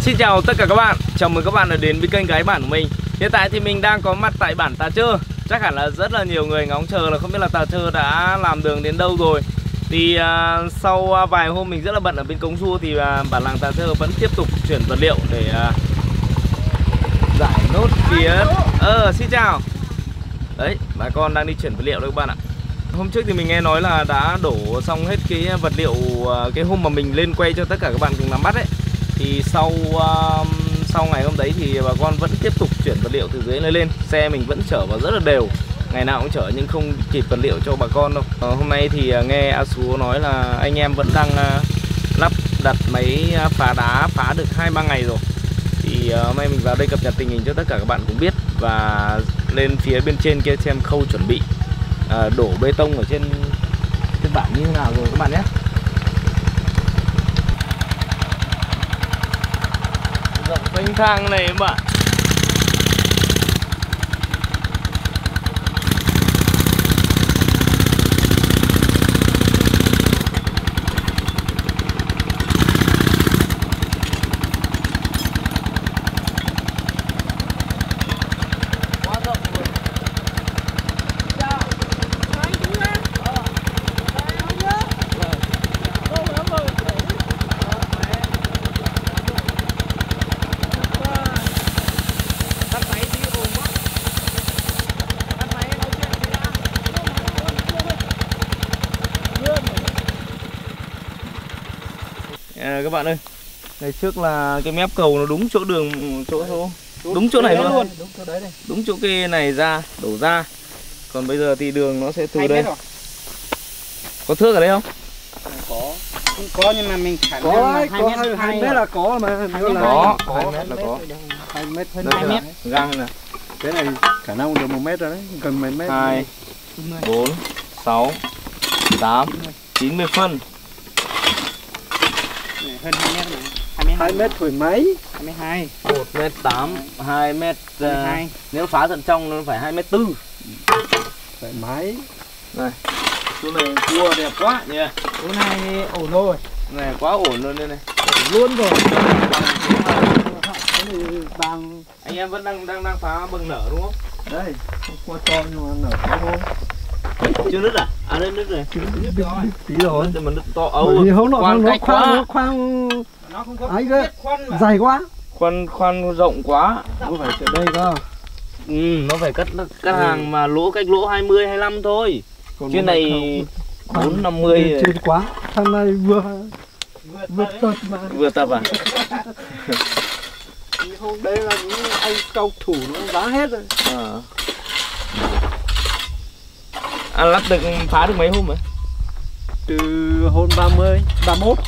Xin chào tất cả các bạn, chào mừng các bạn đã đến với kênh Gái Bản của mình. Hiện tại thì mình đang có mặt tại bản Tà Trơ Chắc hẳn là rất là nhiều người ngóng chờ là không biết là Tà Trơ đã làm đường đến đâu rồi. Thì uh, sau vài hôm mình rất là bận ở bên Cống Du Thì uh, bản làng Tà Trơ vẫn tiếp tục chuyển vật liệu để uh, giải nốt phía Ờ, xin chào. Đấy, bà con đang đi chuyển vật liệu đấy các bạn ạ. Hôm trước thì mình nghe nói là đã đổ xong hết cái vật liệu Cái hôm mà mình lên quay cho tất cả các bạn cùng nắm bắt ấy thì sau uh, sau ngày hôm đấy thì bà con vẫn tiếp tục chuyển vật liệu từ dưới lên lên. Xe mình vẫn chở vào rất là đều. Ngày nào cũng chở nhưng không kịp vật liệu cho bà con đâu. À, hôm nay thì à, nghe a sú nói là anh em vẫn đang uh, lắp đặt máy à, phá đá phá được hai ba ngày rồi. Thì uh, hôm nay mình vào đây cập nhật tình hình cho tất cả các bạn cũng biết và lên phía bên trên kia xem khâu chuẩn bị uh, đổ bê tông ở trên trên bản như thế nào rồi các bạn nhé. Rộng thang này mà à, các bạn ơi ngày trước là cái mép cầu nó đúng chỗ đường chỗ số. Đúng chỗ này luôn. đúng chỗ đấy này đúng chỗ kia này ra đổ ra. Còn bây giờ thì đường nó sẽ từ đây. có thước ở đây không? Có. Không có nhưng mà mình khả có năng đấy, hai có mét hai, mét là có mà là có có hai mét là có. Hai mét hơn Hai mét. gang này. Cái này khả năng được một mét rồi đấy gần mấy mét. Hai bốn sáu tám chín mươi phân 2 mét phẩy mấy 22 1 mét 8 2 mét uh, 22. À, nếu phá tận trong nó phải 2 mét 4 Phải máy. Này Chỗ này cua đẹp quá nhỉ. Yeah. Chỗ này ổn rồi. Này quá ổn luôn đây này. Ổn luôn rồi. Bằng anh em vẫn đang đang đang phá bừng nở đúng không? Đây. Cua to nhưng mà nở không chưa nứt à? À đây nứt rồi tí rồi mà nứt to. Âu vì hôm nọ khoan nó khoan quá. nó khoan. Nó không có ấy cơ dày quá. Khoan khoan rộng quá. Có phải từ đây cơ. Ừ nó phải cắt cắt Ừ. hàng mà lỗ cách lỗ 20 25 thôi. Còn trên nó này không- bốn năm mươi trên quá thằng này vừa vừa tật mà. Vừa tập à? Hôm đấy là những anh cao thủ nó giá hết rồi. À. à lắp được phá được mấy hôm rồi? Từ hôm 30 31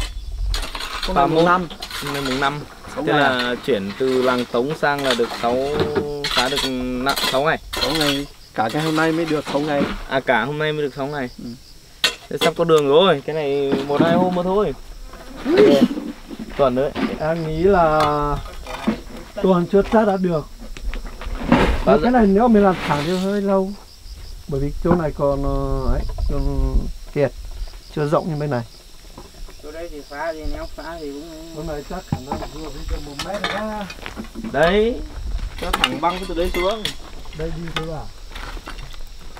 hôm nay 31. mùng năm. Hôm nay mùng năm. Tức ngày là chuyển từ làng tống sang là được 6 phá được nặng 6 ngày. Sáu ngày. Cả cái hôm nay mới được sáu ngày. À cả hôm nay mới được 6 ngày. Ừ. Thế sắp có đường rồi cái này một hai hôm nữa thôi. Tuần nữa. Em nghĩ là tuần trước chắc đã được. Bao cái này nếu mình làm thẳng thì hơi lâu bởi vì chỗ này còn ờ, ấy còn kiệt chưa rộng như bên này. Chỗ đây thì phá thì nếu phá thì cũng chỗ này chắc khả năng vừa đi được một mét ra đấy cho thẳng băng từ đây xuống. Đây đi thế à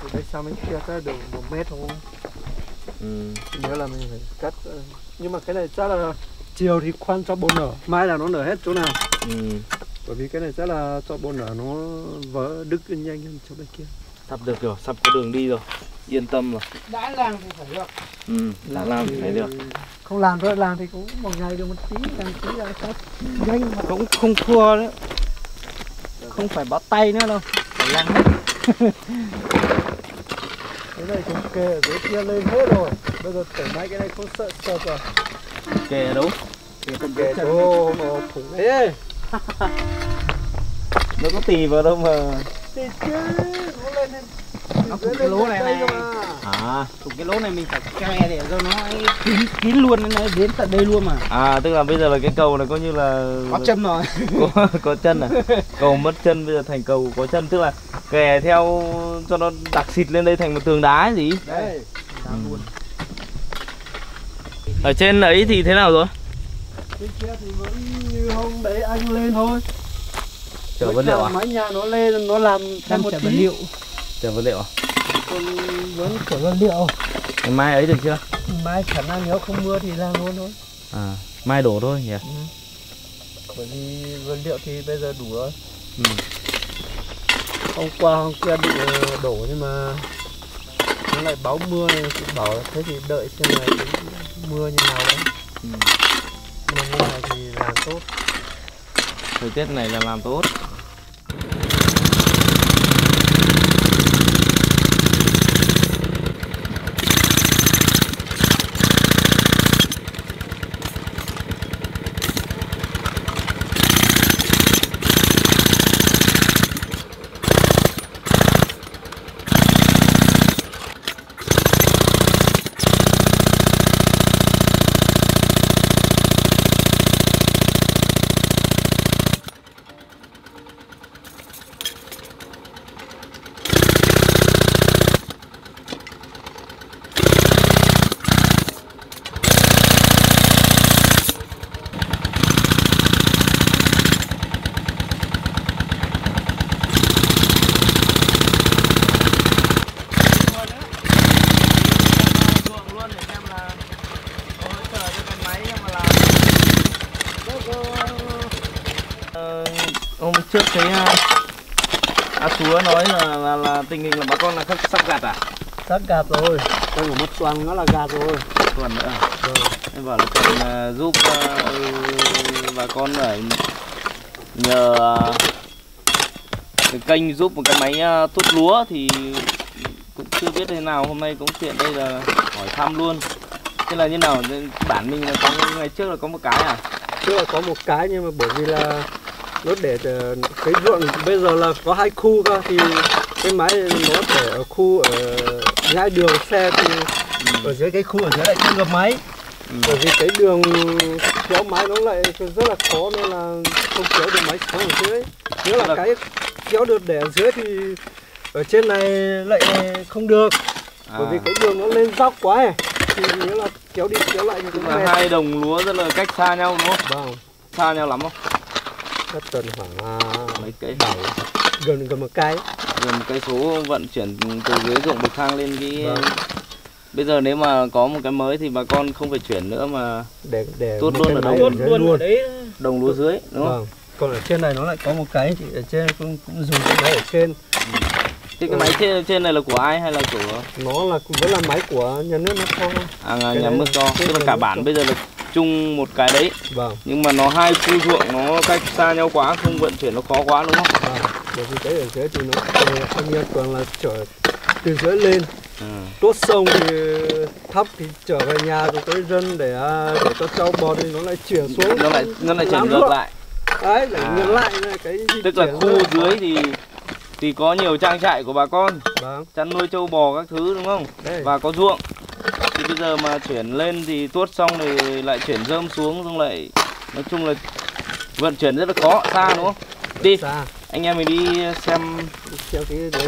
từ đây sang bên kia chắc được một mét không ừ. nhớ là mình phải cắt ờ, nhưng mà cái này chắc là chiều thì khoan cho bồn nở mai là nó nở hết chỗ nào. Ừ. bởi vì cái này chắc là cho bồn nở nó vỡ đứt nhanh hơn chỗ bên kia sắp được rồi sắp có đường đi rồi. Yên tâm rồi. Đã làm thì phải được. Ừ. đã làm thì phải được. không làm thôi làm thì cũng một ngày được một tí làm tí là cắt nhanh mà. Cũng không thua nữa. Không phải bó tay nữa đâu. Phải làm hết cái này cũng kê ở dưới kia lên hết rồi. Bây giờ tẩy máy cái này không sợ sợ rồi kè đâu. Kê chỗ nó thủng đấy nó có tì vào đâu mà. Thì chứ nó cũng cái lỗ này này. à Thuộc cái lỗ này mình phải kè để cho nó kín kín luôn nó đến tận đây luôn mà. À tức là bây giờ là cái cầu này coi như là có châm rồi. Có, có chân à? Cầu mất chân bây giờ thành cầu có chân tức là kè theo cho nó đặc xịt lên đây thành một tường đá gì? Đây. Ở trên ấy thì thế nào rồi? Bên kia thì vẫn như hôm đấy anh lên thôi. Chở vật liệu à? máy nhà nó lên nó làm thêm một tí. liệu chở vật liệu à? Còn vẫn chở vật liệu. Ngày mai ấy được chưa? Mai khả năng nếu không mưa thì làm luôn thôi. À mai đổ thôi nhỉ? Bởi vì vật liệu thì bây giờ đủ rồi. Ừ. hôm qua hôm kia bị ờ, đổ nhưng mà nó lại báo mưa nên bảo là thế thì đợi xem là mưa như nào đấy. Ừ. mà như này thì làm tốt. Thời tiết này là làm tốt ruộng luôn để xem là có hỗ trợ cho cái máy mà làm Ờ, hôm trước thấy à, à chúa nói là, là là tình hình là bà con là sắp sắp gặt sắp gạt rồi. Còn một tuần nó là gạt rồi. Tuần nữa à? em bảo là cần à, giúp ừ, bà con ở nhờ à, cái kênh giúp một cái máy à, tuốt lúa thì cũng chưa biết thế nào. Hôm nay cũng tiện đây là hỏi thăm luôn. Thế là như nào? Bản mình là có ngày trước là có một cái à? Trước là có một cái nhưng mà bởi vì là nó để cái ruộng bây giờ là có hai khu cơ. Thì cái máy nó để ở khu ở ngay đường xe thì ở dưới cái khu ở dưới lại không gặp máy. Ừ. bởi vì cái đường kéo máy nó lại rất là khó nên là không kéo được máy xuống ở dưới. Nếu là- là cái kéo được để ở dưới thì ở trên này lại không được. Bởi vì À, cái đường nó lên dốc quá ấy. thì nếu là kéo đi kéo lại thì cũng là hai đồng lúa rất là cách xa nhau đúng không? Vâng. Xa nhau lắm không? Đất tầm khoảng à, mấy cây? bảy gần gần một cái. Gần một cây số vận chuyển từ dưới ruộng bậc thang lên cái Vâng. bây giờ nếu mà có một cái mới thì bà con không phải chuyển nữa mà để để Tốt luôn ở máy đâu? dưới luôn đồng lúa dưới đúng không? Vâng. Còn ở trên này nó lại có một cái thì ở trên cũng, cũng dùng cái đấy ở trên. Thế cái máy trên trên này là của ai hay là của nó là vẫn là máy của nhà nước nó cho. À, Cái nhà đấy nước cho. trên tức là cả bản cho. bây giờ là chung một cái đấy. Vâng. Nhưng mà nó hai khu ruộng nó cách xa nhau quá không vận chuyển nó khó quá đúng không? Vâng bởi vì cái ở dưới thì nó anh em toàn là chở từ dưới lên. Ừ. tuốt sông thì thấp thì trở về nhà rồi tới dân để à, để cho trâu bò thì nó lại chuyển xuống. nó lại nó lại chuyển ngược lại. Đấy lại À. ngược lại là cái tức là khu nữa. dưới thì thì có nhiều trang trại của bà con. Vâng. Chăn nuôi trâu bò các thứ đúng không? Đây. Và có ruộng. Thì bây giờ mà chuyển lên thì tuốt xong thì lại chuyển rơm xuống xong lại nói chung là vận chuyển rất là khó xa đúng không? Đi. Xa anh em mình đi xem là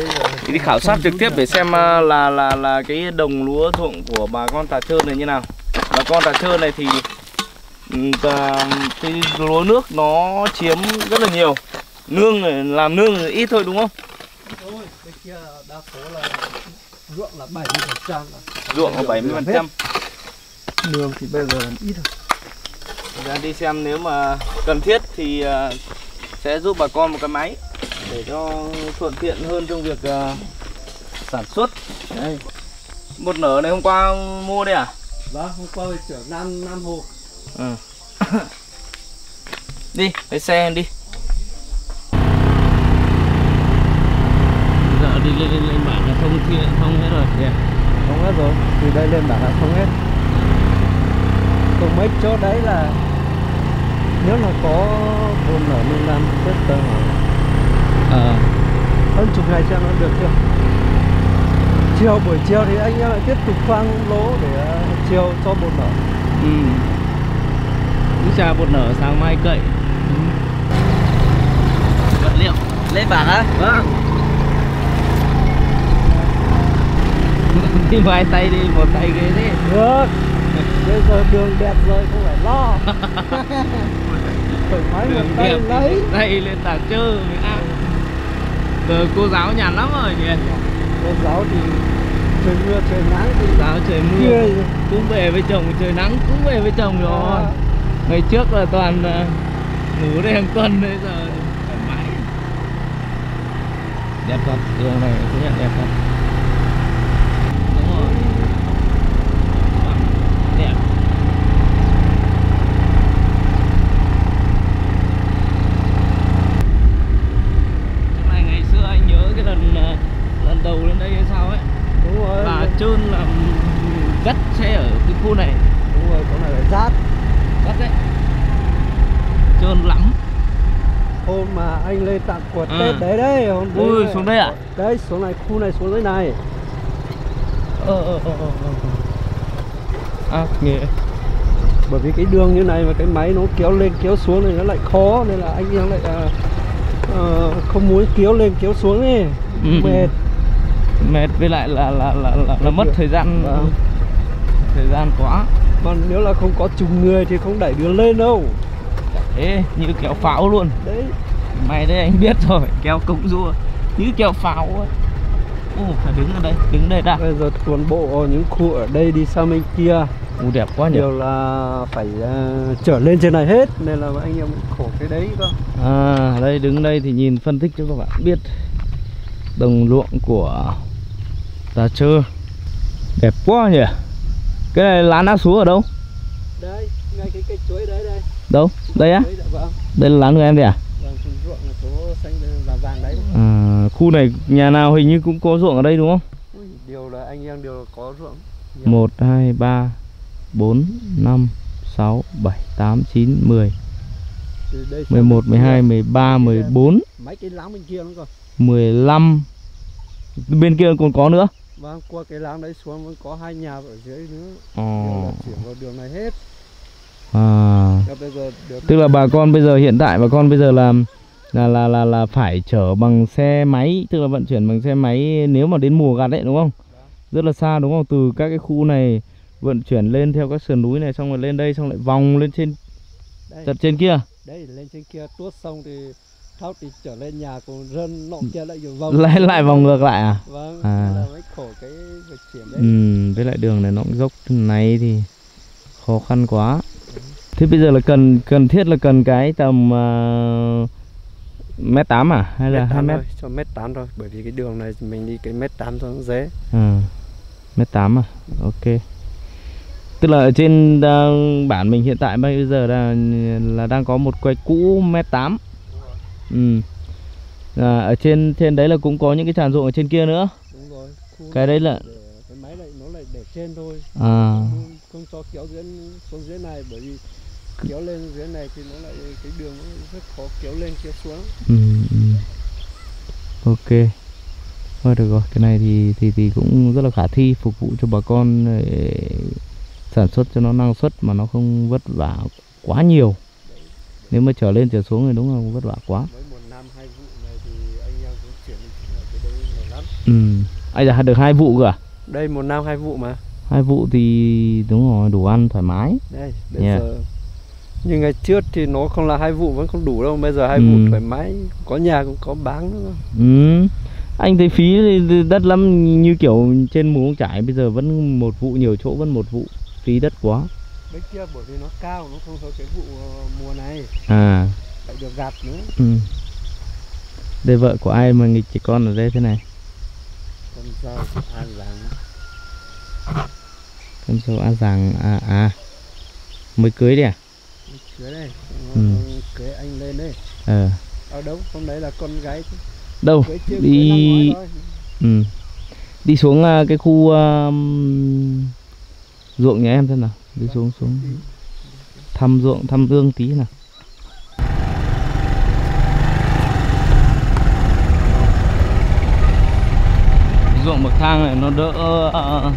đi khảo sát trực tiếp để xem ờ, là là là cái đồng lúa ruộng của bà con Tà Trơn này như nào. Bà con Tà Trơn này thì tà- cái lúa nước nó chiếm rất là nhiều. Nương này, làm nương thì ít thôi đúng không? Thôi bên kia đa số là ruộng là 70 phần trăm ruộng là 70 phần trăm. Đường thì bây giờ ít rồi ra đi xem nếu mà cần thiết thì ờ, sẽ giúp bà con một cái máy để cho thuận tiện hơn trong việc ờ, sản xuất. Đây. Một nở này hôm qua mua đây à? Vâng hôm qua về chở năm năm hộp. Ừ. đi lấy xe đi. Giờ đi lên lên, lên bản là thông thiên thông hết rồi. Yeah. không hết rồi. Từ đây lên bản là không hết. Còn mấy chỗ đấy là nếu là có bồn nở mình làm rất tờ ờ. Hơn chục ngày xem nó được chưa? Chiều buổi chiều thì anh em lại tiếp tục khoan lỗ để ờ, chiều cho bồn nở ừ. Cứ trà bột nở sáng mai cậy. Vật liệu. Lên bản á. Vâng. Đi vài tay đi một tay ghế đi được. Bây giờ đường đẹp rồi không phải lo thoải mái tay đẹp lấy đây lên tà chơ mới ăn giờ cô giáo nhàn lắm rồi nhỉ cô giáo thì trời mưa trời nắng thì giáo trời mưa. cũng về với chồng trời nắng cũng về với chồng rồi. À. ngày trước là toàn à, ngủ đây hàng tuần bây giờ thoải mái. Đẹp thật đường này công nhận đẹp thật đúng rồi Vâng, đẹp Chỗ này ngày xưa anh nhớ cái lần à, lần đầu lên đây hay sao ấy đúng rồi là trơn là gắt xe ở cái khu này đúng rồi chỗ này phải rát gắt đấy trơn lắm hôm lên tặng quà À. tết đấy đấy hôm đấy Ui, xuống đây à? đấy xuống này khu này xuống dưới này ờ ờ ờ ờ ờ. à nghĩa bởi vì cái đường như này mà cái máy nó kéo lên kéo xuống thì nó lại khó nên là anh em lại à, ờ, không muốn kéo lên kéo xuống ấy Ừ. mệt mệt với lại là là là là, là mất thời gian Vâng. thời gian quá còn nếu là không có chùm người thì không đẩy đường lên đâu thế như kéo pháo luôn đấy mày đây anh biết rồi kéo cống rua như kéo pháo ấy Ồ, phải đứng ở đây đứng đây đã bây giờ toàn bộ những khu ở đây đi sang bên kia Ồ, đẹp quá nhỉ đều là phải à, trở lên trên này hết nên là anh em khổ cái đấy cơ À, đây đứng đây thì nhìn phân tích cho các bạn biết đồng ruộng của Tà Trơ đẹp quá nhỉ. Cái này lán đá sú ở đâu? đấy ngay cái cây chuối đấy đây Đâu? Đây á? Đấy, vâng Đây là lán của em đấy à? Ruộng là số xanh vàng vàng đấy à? Khu này nhà nào hình như cũng có ruộng ở đây đúng không? Ui, điều là anh em đều có ruộng nhiều. 1 2 3 4 5 6 7 8 9 10 Từ đây sang 11 bên kia, 12 13 14 mấy cái láng bên kia nữa cơ 15 Bên kia còn có nữa. vâng qua cái láng đấy xuống vẫn có hai nhà ở dưới nữa Ồ. chuyển vào đường này hết À. Tức là bà con bây giờ hiện tại bà con bây giờ làm là là là là phải chở bằng xe máy tức là vận chuyển bằng xe máy nếu mà đến mùa gặt đấy đúng không? Rất là xa đúng không? Từ các cái khu này vận chuyển lên theo các sườn núi này xong rồi lên đây xong lại vòng lên trên đây. tận trên kia. Đấy lên trên kia tuốt xong thì tháo thì trở lên nhà còn rân nọ kia lại vòng. Lại lại vòng ngược lại à? Vâng À. là mới khổ cái việc chuyển đấy. Ừ, với lại đường này nó cũng dốc này thì khó khăn quá. Thế bây giờ là cần cần thiết là cần cái tầm uh, mét tám à hay là hai mét cho mét tám thôi bởi vì cái đường này mình đi cái mét tám cho nó dễ À, mét tám à, ok. Tức là ở trên ờ, bản mình hiện tại bây giờ là là đang có một quay cũ mét tám. Ừ. À, ở trên trên đấy là cũng có những cái tràn ruộng ở trên kia nữa. đúng rồi khu Cái này đấy là- để, cái máy lại nó lại để trên thôi À, không, không cho kéo dưới xuống dưới này bởi vì kéo lên dưới này thì nó lại cái đường nó rất khó kéo lên kéo xuống ừ, ừ. ok. Thôi được rồi, cái này thì thì thì cũng rất là khả thi phục vụ cho bà con để sản xuất cho nó năng suất mà nó không vất vả quá nhiều. Nếu mà trở lên trở xuống thì đúng là vất vả quá. Ừ. Anh đã được hai vụ cơ à? đây một năm hai vụ mà Hai vụ thì đúng rồi, đủ ăn thoải mái. đây bây Yeah. giờ nhưng ngày trước thì nó không là hai vụ vẫn không đủ đâu bây giờ hai Ừ. vụ thoải mái có nhà cũng có bán nữa Ừ. Anh thấy phí thì đất lắm như kiểu trên mù ông trải bây giờ vẫn một vụ nhiều chỗ vẫn một vụ phí đất quá. bên kia bởi vì nó cao nó không có cái vụ ờ, mùa này À. lại được gạt nữa Ừ. Đây vợ của ai mà nghịch trẻ con ở đây thế này? con dao an giang Con dâu A Giàng à à. Mới cưới đấy à? Cưới đây Ừ. cưới anh lên đây Ờ. ở đâu hôm đấy là con gái chứ. Đâu? cưới chưa Đi- cưới Ừ. Đi xuống à, cái khu um, ruộng nhà em xem nào. Đi xuống xuống thăm ruộng thăm ương tí nào. ruộng bậc thang này nó đỡ ờ,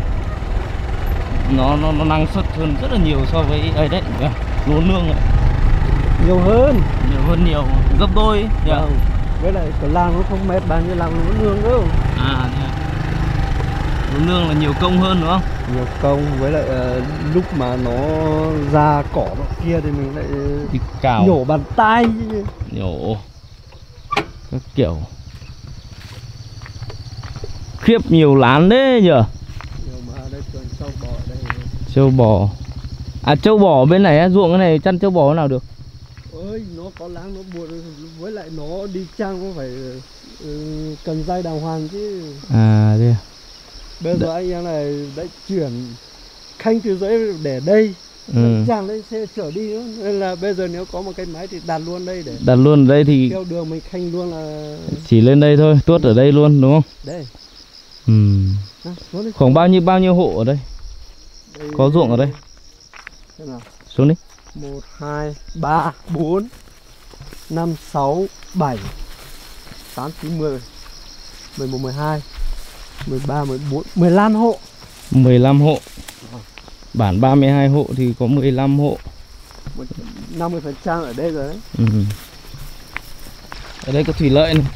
nó nó nó năng suất hơn rất là nhiều so với ấy đấy lúa nương ấy. nhiều hơn. Nhiều hơn nhiều. Gấp đôi. Ấy, kìa. Vâng. với lại cái làm nó không mệt bằng như làm lúa nương đâu. À thế à. lúa nương là nhiều công hơn đúng không? Nhiều công. Với lại ờ, lúc mà nó ra cỏ nọ kia thì mình lại Thì cào. nhổ bàn tay. Nhổ. Các kiểu. Khiếp nhiều lán đấy nhở? Nhiều mà đây tuần sau bò đây. Châu bò à châu bò bên này ruộng cái này chăn châu bò nào được? Ơi nó có láng nó buồn với lại nó đi chăng nó phải ừ, cần dây đàng hoàng chứ. À thế à? bây giờ anh em này đã chuyển khanh từ dưới để đây ừ. chàng lên xe chở đi nữa. Nên là bây giờ nếu có một cái máy thì đặt luôn đây để đặt luôn ở đây thì theo đường mình khanh luôn là chỉ lên đây thôi tuốt ở đây luôn đúng không? Đây. Ừ. à, khoảng bao nhiêu bao nhiêu hộ ở đây? Đây- có ruộng ở đây xuống đi. Một hai ba bốn năm sáu bảy tám chín mười mười một mười hai mười ba mười bốn mười lăm hộ. 15 hộ. Bản 32 hộ thì có 15 hộ. Năm mươi phần trăm ở đây rồi đấy. Ừ. ở đây có thủy lợi này.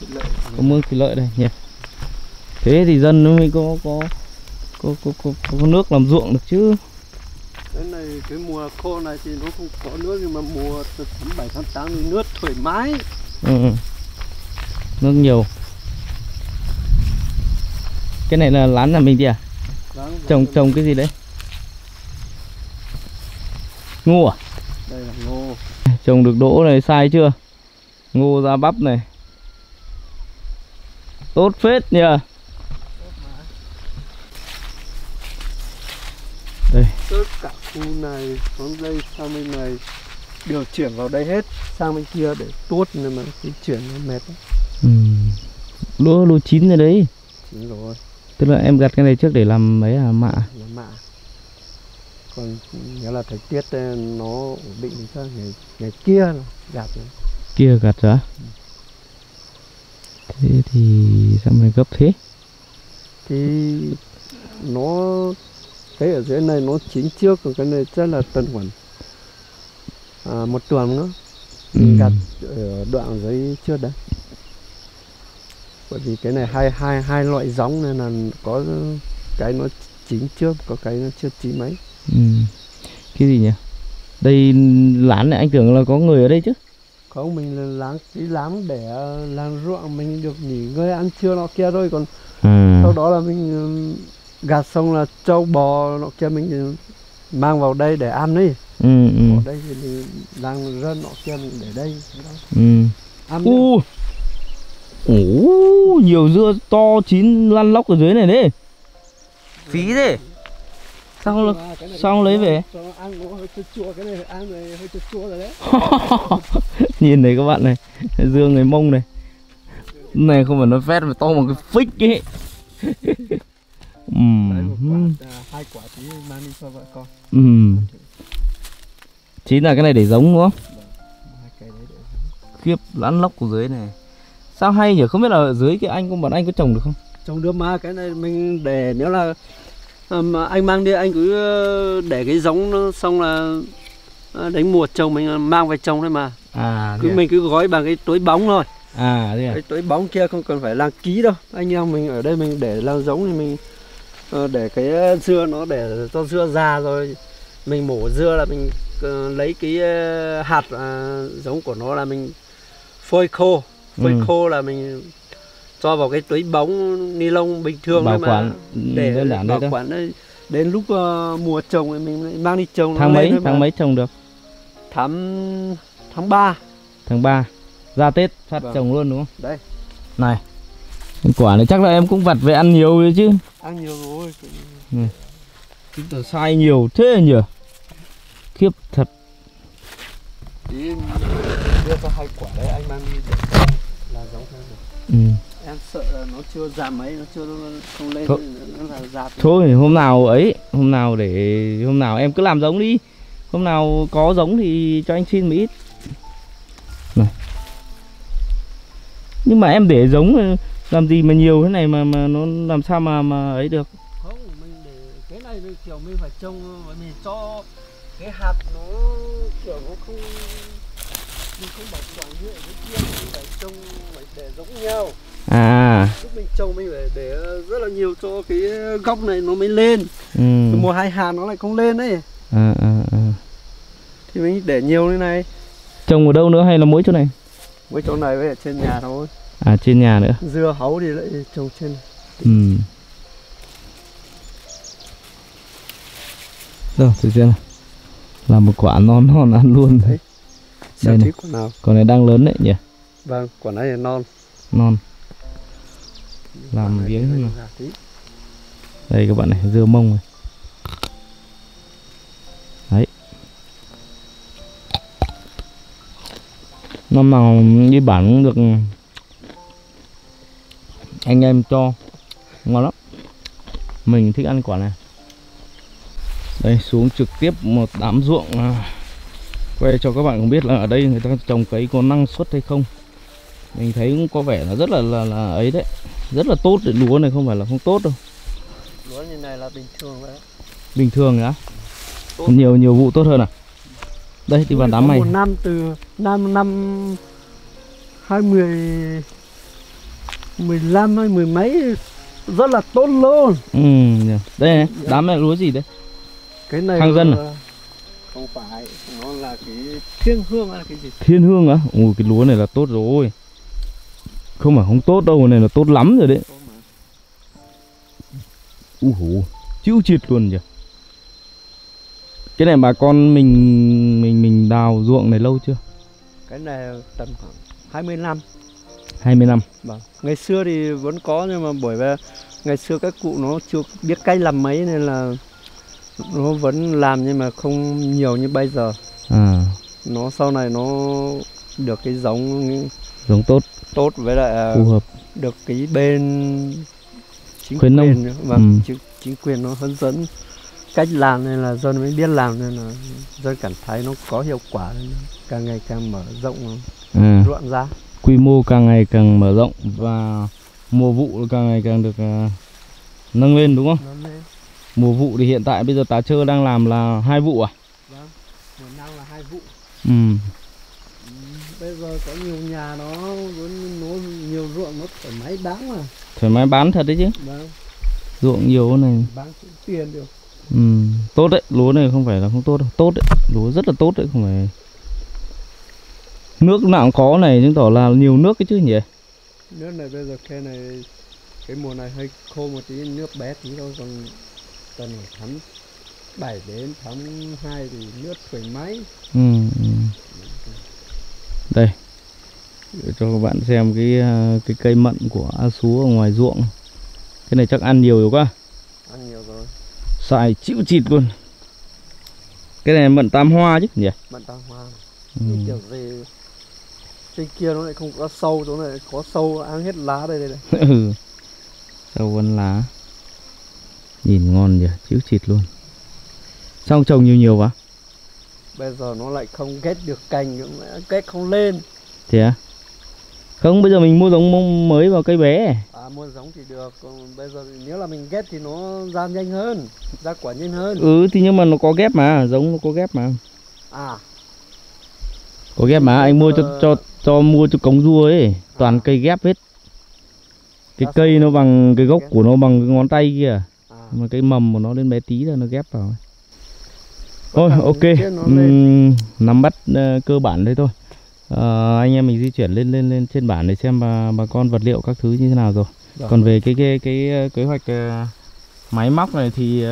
Thịt lợn. có mương thủy lợi đây nhỉ. Thế thì dân nó mới có có có có, có, có nước làm ruộng được chứ cái này cái mùa khô này thì nó không có nước nhưng mà mùa từ tháng bảy tháng tám thì nước thoải mái. Ừ. ừ. nước nhiều. Cái này là lán nhà mình đi à trồng trồng cái gì đấy? Ngô à? Đây là ngô. Trồng được đỗ này sai chưa? Ngô ra bắp này. Tốt phết nhờ tất cả khu này xuống đây sang bên này điều chuyển vào đây hết sang bên kia để tuốt nhưng mà di chuyển nó mệt lắm. ừ. lúa lúa chín rồi đấy Đúng rồi tức là em gặt cái này trước để làm mấy à mạ là mạ còn nghĩa là thời tiết ờ, nó ổn định thì sao ngày ngày kia là gạt rồi. kia gặt rồi á? thế thì sao mà gấp thế thì nó cái ở dưới này nó chín trước còn cái này rất là tân quẩn à, một tuần nữa Ừ. gặt ở đoạn dưới trước đấy bởi vì cái này hai hai hai loại giống nên là có cái nó chín trước có cái nó chưa chín mấy ừ. cái gì nhỉ đây lán này anh tưởng là có người ở đây chứ không mình là láng tí láng để ờ, làm ruộng mình được nghỉ ngơi ăn trưa nọ kia thôi còn à. sau đó là mình gạt xong là trâu bò nọ kia mình mang vào đây để ăn đi ừ, ừ. ở đây thì mình đang rơn nọ kia mình để đây ừ. ăn đi. u Ồ, nhiều dưa to chín lăn lóc ở dưới này đấy phí thế sao là À, sao lấy về? cho nó ăn nó hơi chua chua cái này ăn này hơi chua chua rồi đấy nhìn này các bạn này dưa người mông này này không phải nó phét mà to một cái phích ấy Quả, à, hai quả tí mang đi cho vợ con ừm. Chính là cái này để giống đúng không? hai cây đấy để Khiếp lăn lóc của dưới này Sao hay nhỉ? Không biết là ở dưới cái anh của bọn anh có trồng được không? trồng được mà cái này mình để nếu là à, mà anh mang đi anh cứ ờ, để cái giống nó xong là à, đến mùa trồng mình mang về trồng thôi mà À, cứ à? mình cứ gói bằng cái túi bóng thôi à thế à? cái túi bóng kia không cần phải làm ký đâu anh em mình ở đây mình để làm giống thì mình để cái dưa nó để cho dưa già rồi mình mổ dưa là mình ờ, lấy cái ờ, hạt giống của nó là mình phơi khô phơi Ừ. khô là mình cho vào cái túi bóng ni lông bình thường Bảo mà quản để bảo quản đấy. đến lúc ờ, mùa trồng thì mình mang đi trồng Tháng mấy? mà. Tháng mấy trồng được? tháng tháng 3 Tháng 3 Ra Tết phát Vâng. trồng luôn đúng không? Đây. Này Quả này chắc là em cũng vặt về ăn nhiều đấy chứ. Ăn nhiều rồi. Chúng ta sai nhiều thế nhỉ? Khiếp thật. Tí đưa cho hai quả đấy anh mang đi để là giống được. Ừ. em sợ là nó chưa già mấy nó chưa không lên Thôi. nó là già Thôi hôm nào ấy Hôm nào để Hôm nào em cứ làm giống đi. Hôm nào có giống thì cho anh xin một ít. Này. Nhưng mà em để giống Làm gì mà nhiều thế này mà mà nó làm sao mà mà ấy được? Không mình để cái này mình kiểu mình phải trồng bởi vì cho cái hạt nó kiểu nó không mình không bảo quản như ở dưới kia mình phải trồng phải để giống nhau. À. Lúc mình trồng mình phải để rất là nhiều cho cái gốc này nó mới lên. Ừ. mùa hai hạt nó lại không lên đấy à, à, à. thì mình để nhiều như này. Trồng ở đâu nữa hay là mỗi chỗ này với chỗ này với trên nhà thôi. À trên nhà nữa. Dưa hấu thì lại trồng trên. Ừ. đâu thử xem nào là một quả non non ăn luôn Đấy. Đây này. quả nào? Còn này đang lớn đấy nhỉ? Vâng quả này là non. Non. Làm Quả này miếng nào? đây các bạn này dưa mông này năm nào đi bản cũng được anh em cho. Ngon lắm. Mình thích ăn quả này. Đây xuống trực tiếp một đám ruộng. À, quay cho các bạn cũng biết là ở đây người ta trồng cấy có năng suất hay không. Mình thấy cũng có vẻ là rất là là, là ấy đấy. Rất là tốt để lúa này không phải là không tốt đâu. Lúa như này là bình thường đấy bình thường á? Nhiều nhiều vụ tốt hơn à? Đây đi vào đám này một năm từ năm năm hai mươi mười lăm hay mười mấy rất là tốt luôn. Ừ nhờ. đây này đám này lúa gì đấy? Cái này Hàng dân à? không phải nó là cái thiên hương hay là cái gì? Thiên hương á? Ui cái lúa này là tốt rồi. Không phải không tốt đâu cái này là tốt lắm rồi đấy. U hủ chịu chịt luôn nhỉ? Cái này bà con mình mình mình đào ruộng này lâu chưa cái này tầm khoảng 20 năm 20 năm vâng. Ngày xưa thì vẫn có nhưng mà bởi vì ngày xưa các cụ nó chưa biết cách làm mấy nên là nó vẫn làm nhưng mà không nhiều như bây giờ. À. Nó sau này nó được cái giống giống tốt. tốt với lại à, phù hợp. được cái bên chính nông. quyền nữa. vâng Ừ. chính, chính quyền nó hướng dẫn cách làm nên là dân mới biết làm nên là dân cảm thấy nó có hiệu quả càng ngày càng mở rộng à, ruộng ra quy mô càng ngày càng mở rộng và mùa vụ càng ngày càng được à, nâng lên đúng không? Nó lên. Mùa vụ thì hiện tại bây giờ tá trơ đang làm là hai vụ à? Vâng một năm là hai vụ. Ừ. Ừ, bây giờ có nhiều nhà nó vẫn nó nhiều ruộng nó thoải mái bán mà. Thoải mái bán thật đấy chứ? Vâng. Ruộng nhiều này. Bán tiền được ừ. tốt đấy lúa này không phải là không tốt đâu tốt đấy lúa rất là tốt đấy không phải nước nào cũng có này chứng tỏ là nhiều nước cái chứ nhỉ nước này bây giờ cây này cái mùa này hơi khô một tí nước bé tí thôi còn tầm tháng 7 đến tháng 2 thì nước thoải mái ừ. ừ. đây để cho các bạn xem cái à, cái cây mận của A Sú ở ngoài ruộng cái này chắc ăn nhiều rồi quá xài chịu chịt luôn. Cái này mận tam hoa chứ nhỉ? Mận tam hoa. Ừ. kiểu gì? Trên kia nó lại không có sâu chỗ này có sâu ăn hết lá đây đây này ừ. sâu ăn lá. Nhìn ngon nhỉ chịu chịt luôn. Xong trồng nhiều nhiều quá? Bây giờ nó lại không ghét được cành ghét không lên. Thế à không bây giờ mình mua giống mông mới vào cây bé à mua giống thì được. Còn bây giờ thì nếu là mình ghép thì nó ra nhanh hơn ra quả nhanh hơn. Ừ thì nhưng mà nó có ghép mà giống nó có ghép mà. À. Có ghép mà anh mua cho Ờ. cho cho mua cho cống rua ấy toàn cây ghép hết. Cái cây nó bằng cái gốc của nó bằng cái ngón tay kia à? Mà cái mầm của nó lên bé tí là nó ghép vào thôi ok. Ừm, nắm bắt ờ, cơ bản đấy thôi Ờ, anh em mình di chuyển lên lên lên trên bản để xem bà bà con vật liệu các thứ như thế nào rồi Rồi. còn về cái cái cái ờ, kế hoạch ờ, máy móc này thì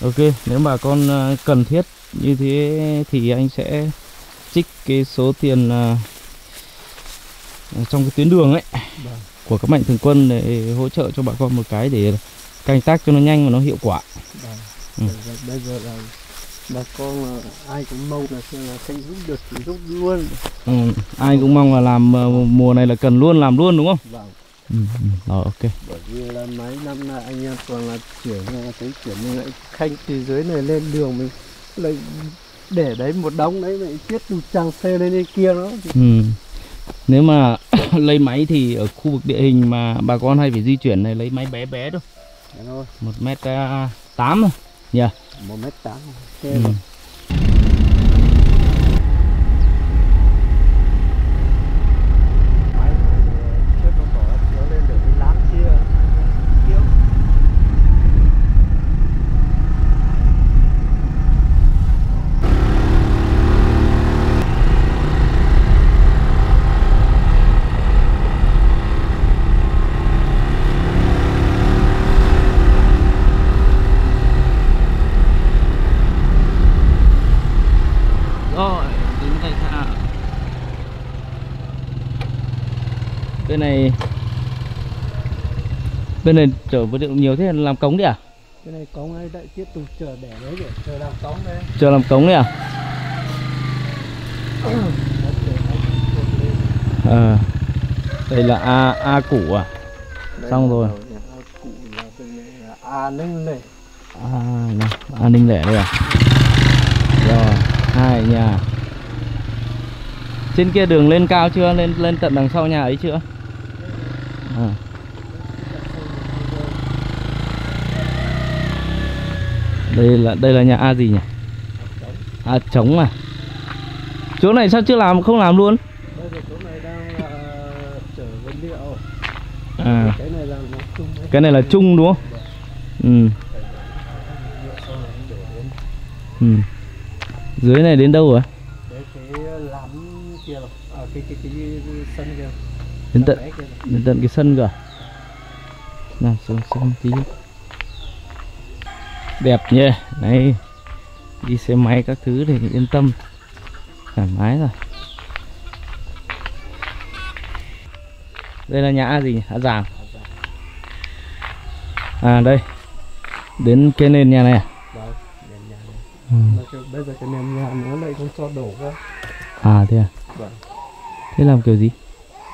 ok nếu bà con cần thiết như thế thì anh sẽ trích cái số tiền trong cái tuyến đường ấy Vâng. của các mạnh thường quân để hỗ trợ cho bà con một cái để canh tác cho nó nhanh và nó hiệu quả Vâng. Ừ. Bây giờ là bà con là ai cũng mong là là không giúp được thì giúp luôn. Ừ, ai cũng mong là làm ờ, mùa này là cần luôn làm luôn đúng không? Vâng. Ừ, ừ, rồi ok. Bởi vì là mấy năm nay anh em toàn là chuyển cái chuyển như lại khanh từ dưới này lên đường mình lại để đấy một đống đấy lại chết từ tràng xe lên trên kia nó ừ. nếu mà lấy máy thì ở khu vực địa hình mà bà con hay phải di chuyển này lấy máy bé bé thôi. Một mét à, tám thôi. Nhỉ một mét tám ừ. xe máy trước nó bỏ kéo lên tại sao bên này bên này chở vật liệu nhiều thế là làm cống đi à? Cái này cống ấy lại tiếp tục chờ để đấy để chờ làm cống đây chờ làm cống đi à? Ờ đây là a a củ à? Xong rồi. là là a ninh này. À này, an ninh lẻ đây à? Rồi hai nhà. Trên kia đường lên cao chưa? Lên lên tận đằng sau nhà ấy chưa? À. đây là đây là nhà a gì nhỉ? A trống à? Chỗ này sao chưa làm không làm luôn? Liệu. À. Cái này là chung đúng không? Ừ. Ừ. Dưới này đến đâu rồi? À sân đến tận đến tận cái sân cơ à? nào xuống xem tí đẹp nhỉ? Này đi xe máy các thứ thì yên tâm. Thoải mái rồi. Đây là nhà gì? A giàng à đây. Đến cái nền nhà này à, Vâng, ừ. Bây giờ cái nền nhà nó lại không cho đổ ra. À thế à? Vâng. thế làm kiểu gì?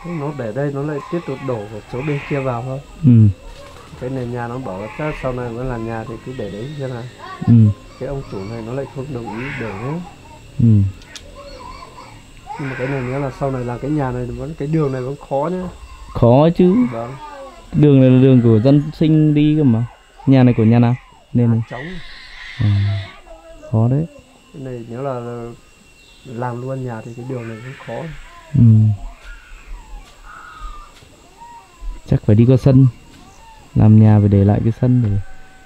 Nó để đây nó lại tiếp tục đổ vào chỗ bên kia vào thôi. Ừ cái nền nhà nó bảo là sau này mới làm nhà thì cứ để đấy cho là ừ. Cái ông chủ này nó lại không đồng ý để nữa ừ. Nhưng mà cái này nữa là sau này làm cái nhà này vẫn cái đường này vẫn khó nhá. Khó chứ. Vâng. Đường này là đường của dân sinh đi cơ mà. Nhà này của nhà nào? Nên này. trống. À, khó đấy. Cái này nếu là làm luôn nhà thì cái đường này cũng khó. Ừ. chắc phải đi qua sân làm nhà phải để lại cái sân để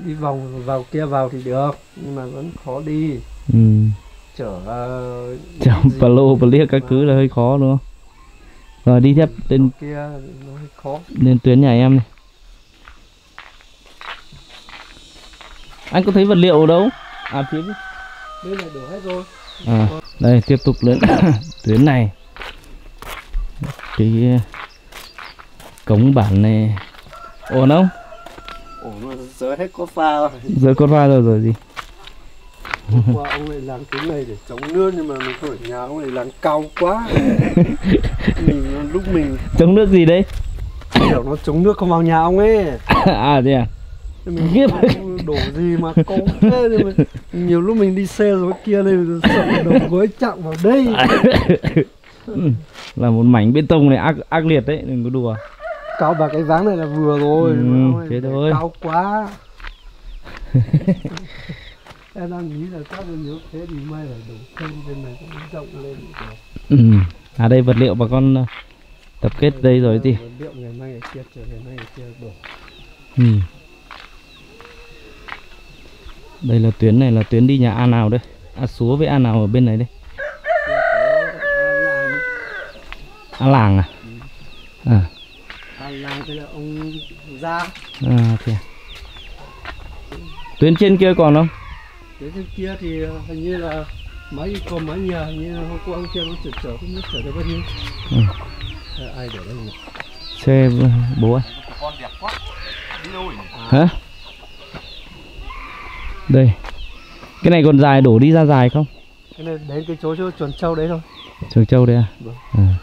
đi vòng vào kia vào thì được nhưng mà vẫn khó đi. Ừ. chở uh, trong palo plia các thứ là hơi khó đúng không? Rồi đi tiếp lên kia nó hơi khó. lên tuyến nhà em này. Anh có thấy vật liệu đâu? À phía bên- bên này đổ hết rồi. À, đây tiếp tục lên tuyến này. Cái ờ, cống bản này. Ổn không nó rỡ hết có pha rồi. Giờ con va rồi rồi gì? Hôm qua ông này làm cái này để chống nước nhưng mà mình không ở nhà ông này làm cao quá. Mình lúc mình chống nước gì đấy? Kiểu nó chống nước không vào nhà ông ấy. À thế à? Mình không đổ gì mà công thế nhưng mà nhiều lúc mình đi xe rồi kia đây sợ đầu gối chạm vào đây. Ừ, là một mảnh bê tông này ác ác liệt đấy đừng có đùa cao vào cái váng này là vừa rồi Ừ, thế thôi. cao quá. Em đang nghĩ là chắc là nếu thế thì may là đổ thêm bên này cũng rộng lên ừ. à đây vật liệu bà con ờ, tập kết đây rồi gì Vật liệu ngày mai ngày kia chờ ngày mai ngày kia đổ. Ừ. đây là tuyến này là tuyến đi nhà A nào đây A Súa với A nào ở bên này đây A Làng. À? À, À, làm cái là ông ra. À à. tuyến trên kia còn không? Đến trên kia thì ờ, hình như là máy còn máy nhà hình như hôm qua ông kia nó chở chở không biết chở được bao nhiêu. Ừ. Ờ, ai để đây nhỉ? Xe bố ơi hả? Đây. Cái này còn dài đổ đi ra dài không? Cái này đến cái chỗ chỗ chuẩn châu đấy thôi. Trường châu đây à, Vâng. à.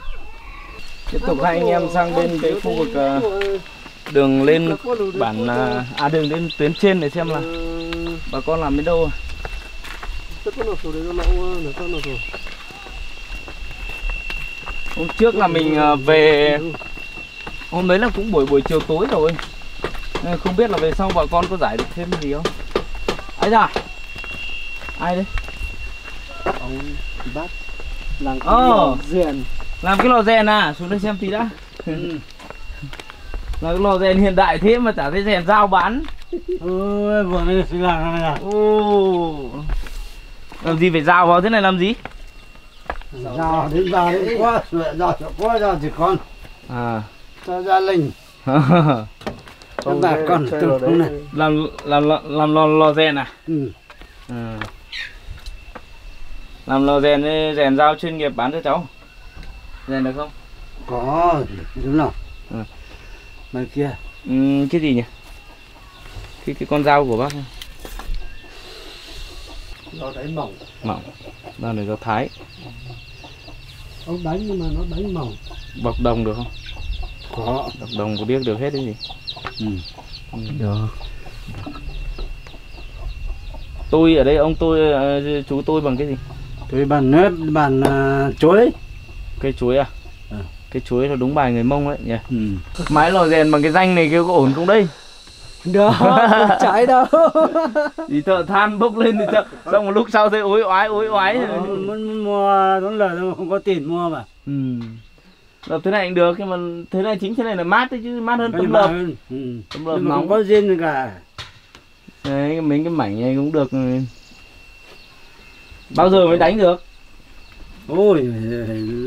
tiếp tục hai anh em sang bên cái khu vực ờ, đường lên bản à, à đường lên tuyến trên để xem là bà con làm đến đâu tất cả nó số đấy nó lậu nó tất nó số hôm trước là mình à, về hôm đấy là cũng buổi buổi chiều tối rồi. Nên không biết là về sau bà con có giải được thêm gì không? Ấy da ai đấy? Ông bác làm cái Ờ. lò rèn. Làm cái lò rèn à? Xuống đây xem tí đã là cái lò rèn hiện đại thế mà chả thấy rèn dao bán. Ôi vừa này sinh làm này à? Ô làm gì phải dao vào thế này làm gì? Rào đến rào đến quá sửa rào cho quá rào chỉ con. À. Cho gia đình cho bà con từ không này. làm làm làm làm lò, lò rèn à? Ừ. à. làm lò rèn rèn dao chuyên nghiệp bán cho cháu. Rèn được không? Có đúng không Ừ. bên kia. Ừ, cái gì nhỉ? Cái cái con dao của bác ấy. nó đánh mỏng. Mỏng. Dao này dao thái. Ông đánh nhưng mà nó đánh mỏng. Bọc đồng được không? Có. Bọc đồng có biết được hết đấy gì ừ. được. Tôi ở đây ông tôi ờ, chú tôi bằng cái gì? Tôi bàn nếp bàn uh, chuối. Cây chuối à Cây chuối là đúng bài người mông đấy nhỉ? Ừ. mái lò rèn bằng cái danh này kêu có ổn không đây được không trái đâu. Thì thợ than bốc lên thì chợ xong một lúc sau thấy ối oái ối oái. Ờ, muốn, muốn mua muốn lời đâu mà không có tiền mua mà. Ừ. Lợp thế này cũng được nhưng mà thế này chính thế này là mát đấy chứ mát hơn tấm lợp. ừ. tấm lợp Nhưng nóng. có riêng gì cả. Đấy mấy cái mảnh này cũng được. Bao giờ mới đánh được ôi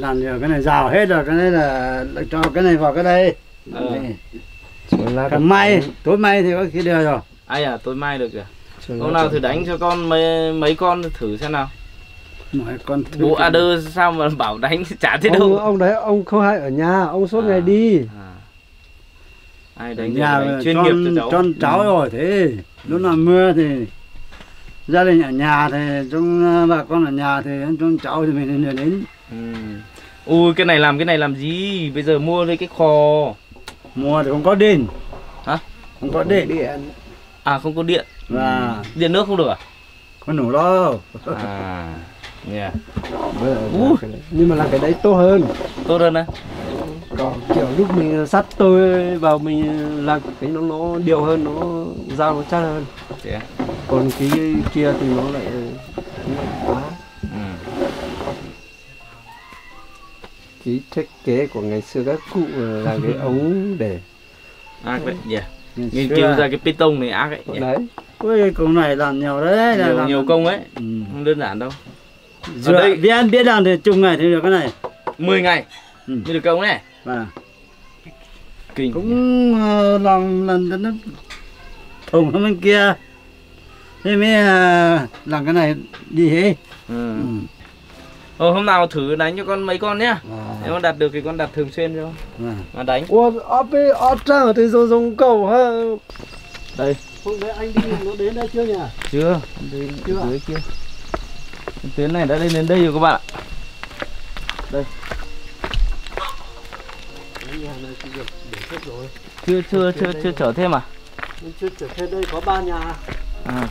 làm giờ cái này rào hết rồi cái này là là cho cái này vào cái đây. Ờ. Cả mai tối mai thì có khi được rồi. Ai à tối mai được à hôm nào thử đánh cho con mấy mấy con thử xem nào. Mọi con bố à đơ sao mà bảo đánh chả thế ông, đâu. ông đấy ông không hay ở nhà ông suốt À. ngày đi. À. ai đánh, nhà chuyên cho, nghiệp cho cháu. cho cháu Ừ. rồi thế. Lúc nào mưa thì gia đình ở nhà thì chúng bà con ở nhà thì chúng cháu thì mình nên đến. Ừ. ui cái này làm cái này làm gì? Bây giờ mua lấy cái kho. Mùa thì không có điện. Hả? không có điện. Điện. À không có điện. Và điện nước không được à? không đủ đâu. À yeah. Ui. nhưng mà làm cái đấy tốt hơn tốt hơn á còn kiểu lúc mình sắt tôi vào mình làm cái nó nó điều hơn nó dao nó chắc hơn Thế à? còn cái kia thì nó lại quá ừ. cái thiết kế của ngày xưa các cụ là cái ống để ác đấy yeah. Ngày nghiên xưa cứu à. ra cái piston này ác ấy yeah. đấy Ôi, cùng này làm nhiều đấy là nhiều làm- nhiều công ấy ừ. không đơn giản đâu Dựa, đây- biết ăn biết làm thì chung ngày thì được cái này. 10 ngày. Ừ. mới được công này và kinh cũng ờ, làm lần nó thùng ở bên kia. Thế mới ờ, làm cái này đi hết ừ. ừ. Ờ, hôm nào thử đánh cho con mấy con nhá. Nếu mà đặt được thì con đặt thường xuyên cho. Và. mà đánh. Ủa, ở bên ở trang thì dùng dùng cầu ha đây. Hôm đấy anh đi nó đến đây chưa nhỉ? chưa. Dưới, Chưa dưới kia tuyến này đã lên đến đây rồi các bạn ạ. Rồi chưa chưa chưa chưa chở thêm à? Chưa trở thế đây có ba nhà. À.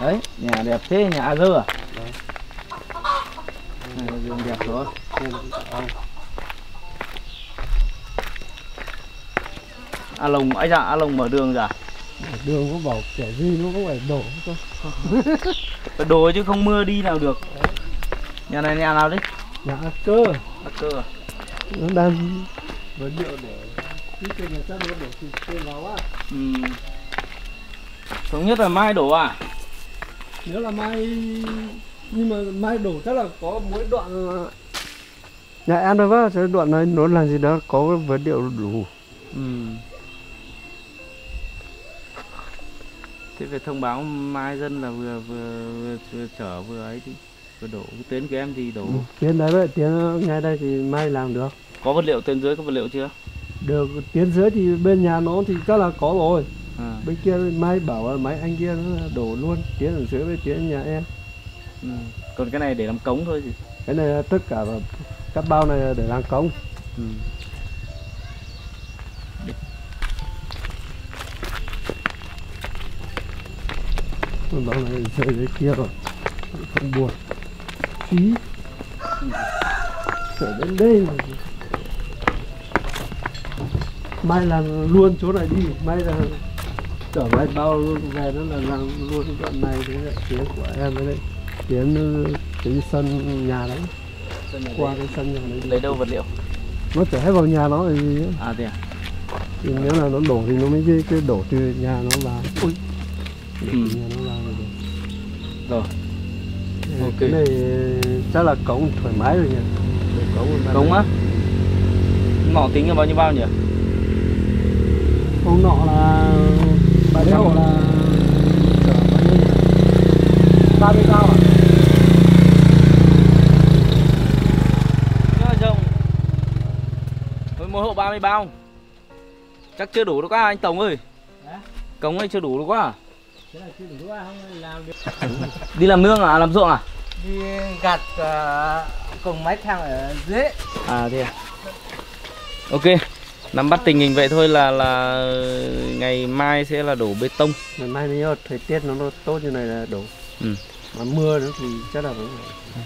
Đấy nhà đẹp thế nhà dơ à? Đấy. này đẹp rồi. A lồng ấy dạ A lồng mở đường rồi à đường có bảo kẻ gì nó cũng phải đổ cơ phải đồ chứ không mưa đi nào được. Nhà này nhà nào đấy? Nhà cơ. A cơ à? Nó đang vật liệu để cái cây nhà chắc nó đổ thì cây vào á. Ừ. thống nhất là mai đổ à? Nếu là mai nhưng mà mai đổ chắc là có mỗi đoạn nhà em rồi vâng cái đoạn này nó là gì đó có cái vật liệu đủ. Ừ. thế phải thông báo mai dân là vừa vừa vừa, vừa chở vừa ấy thì vừa đổ cái tuyến của em thì đổ tiến đấy vậy tiến ngay đây thì mai làm được có vật liệu tuyến dưới có vật liệu chưa được tiến dưới thì bên nhà nó thì chắc là có rồi à. bên kia mai bảo là mấy anh kia nó đổ luôn tiến ở dưới với tiến nhà em ừ. còn cái này để làm cống thôi gì cái này tất cả các bao này để làm cống ừ. Bao này rơi dưới kia rồi. Không buồn. Phí trở đến đây mà mai làm luôn chỗ này đi. Mai là trở lại bao luôn về nó là làm luôn đoạn này thế là tiếng của em đấy. Tiếng cái sân nhà đấy. Sân nhà qua đấy. cái sân nhà đấy. Lấy đâu vật liệu? Nó trở hết vào nhà nó thì à thế à? Thì nếu là nó đổ thì nó mới cái, đổ từ nhà nó vào. Ui Ừ. rồi. Ok. Cái này chắc là cống thoải mái rồi nhỉ? Cống á. Nọ tính là bao nhiêu bao nhỉ? Cống nọ là bà đeo là ba mươi bao à? à? Mỗi hộ 30 bao. Chắc chưa đủ đâu quá anh Tổng ơi. Cống này chưa đủ đâu quá à? Đi làm nương à? Làm ruộng à? Đi gặt uh, cùng mấy thằng ở dưới. à thế à. Ok nắm bắt tình hình vậy thôi là là ngày mai sẽ là đổ bê tông. Ngày mai nếu thời tiết nó tốt như này là đổ. Ừ. mà mưa nữa thì chắc là vẫn phải.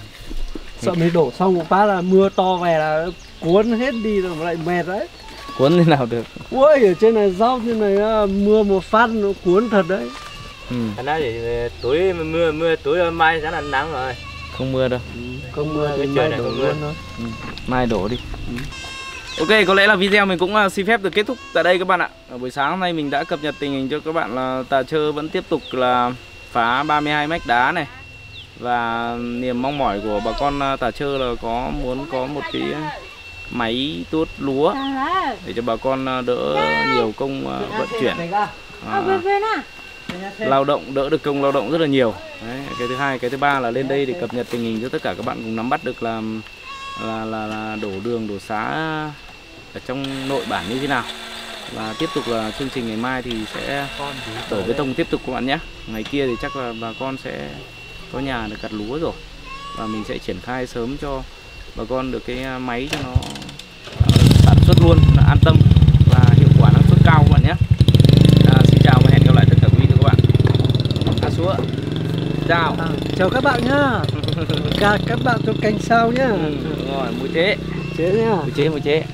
sợ mình đổ xong một phát là mưa to về là cuốn hết đi rồi lại mệt đấy. Cuốn thế nào được? Ui ở trên này rau như này mưa một phát nó cuốn thật đấy ừ. Thành ra thì tuổi mưa mưa tuổi mai sẽ là nắng rồi. Không mưa đâu. Không mưa thì cái mai trời này đổ không mưa. luôn thôi. Mai đổ đi. Ok, có lẽ là video mình cũng à, xin phép được kết thúc tại đây các bạn ạ. Ở buổi sáng hôm nay mình đã cập nhật tình hình cho các bạn là Tà Chơ vẫn tiếp tục là phá 32 mét đá này. Và niềm mong mỏi của bà con à, Tà Chơ là có muốn có một cái máy tuốt lúa để cho bà con à, đỡ nhiều công vận chuyển. À, lao động đỡ được công lao động rất là nhiều. Đấy, cái thứ hai cái thứ ba là lên đây để cập nhật tình hình cho tất cả các bạn cùng nắm bắt được là là là, là đổ đường đổ xá ở trong nội bản như thế nào. Và tiếp tục là chương trình ngày mai thì sẽ đổ bê tông tiếp tục các bạn nhé. Ngày kia thì chắc là bà con sẽ có nhà được gặt lúa rồi. Và mình sẽ triển khai sớm cho bà con được cái máy cho nó sản xuất luôn là an tâm và hiệu quả năng suất cao các bạn nhé à, xin chào và hẹn gặp lại tất cả quý vị và các bạn súa chào. À, chào các bạn nhá. Cả các bạn trong cánh sau nhá. Ừ, đúng rồi mùi chế. Chế nhá mùi chế mùi chế